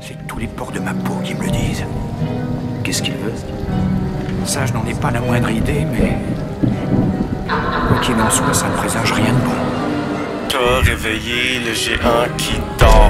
C'est tous les pores de ma peau qui me le disent. Qu'est-ce qu'il veut? Ça, je n'en ai pas la moindre idée, mais. Quoi qu'il en soit, ça ne présage rien de bon. Toi réveiller le géant qui dort.